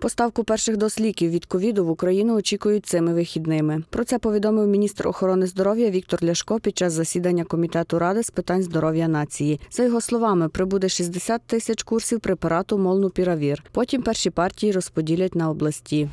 Поставку перших доз ліків від ковіду в Україну очікують цими вихідними. Про це повідомив міністр охорони здоров'я Віктор Ляшко під час засідання комітету ради з питань здоров'я нації. За його словами, прибуде 60 тисяч курсів препарату Молнупіравір. Потім перші партії розподілять на області.